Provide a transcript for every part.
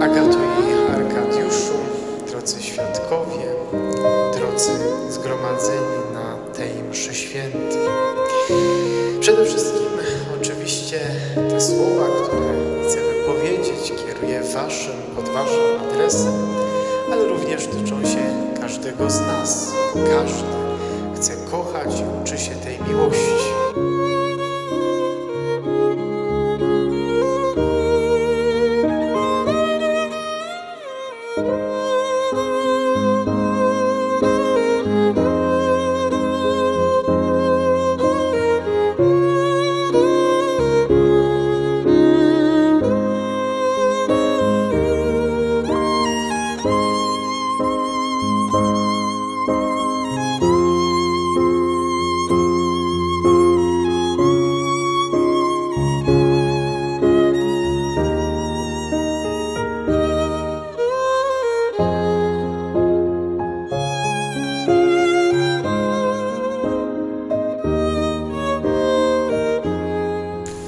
Agato i Arkadiuszu, drodzy świadkowie, drodzy zgromadzeni na tej mszy świętej. Przede wszystkim oczywiście te słowa, które chcę wypowiedzieć, kieruję waszym, pod waszym adresem, ale również dotyczą się każdego z nas. Każdy chce kochać i uczy się tej miłości.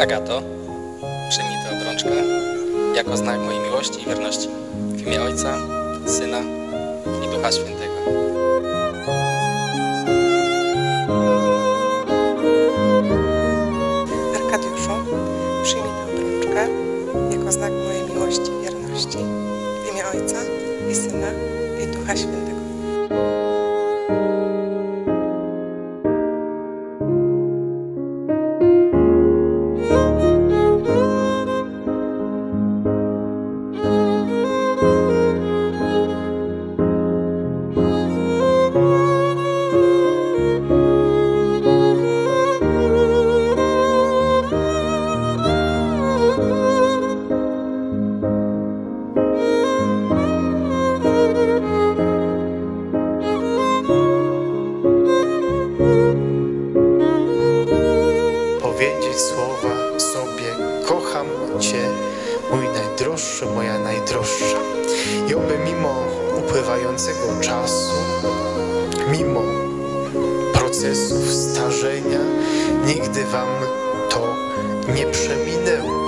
Agato, przyjmij tę obrączkę jako znak mojej miłości i wierności. W imię Ojca, Syna i Ducha Świętego. Arkadiuszu, przyjmij tę obrączkę jako znak mojej miłości i wierności w imię Ojca i Syna i Ducha Świętego. Powiedzieć słowa sobie kocham Cię, mój najdroższy, moja najdroższa. I oby mimo upływającego czasu, mimo procesów starzenia, nigdy Wam to nie przeminęło.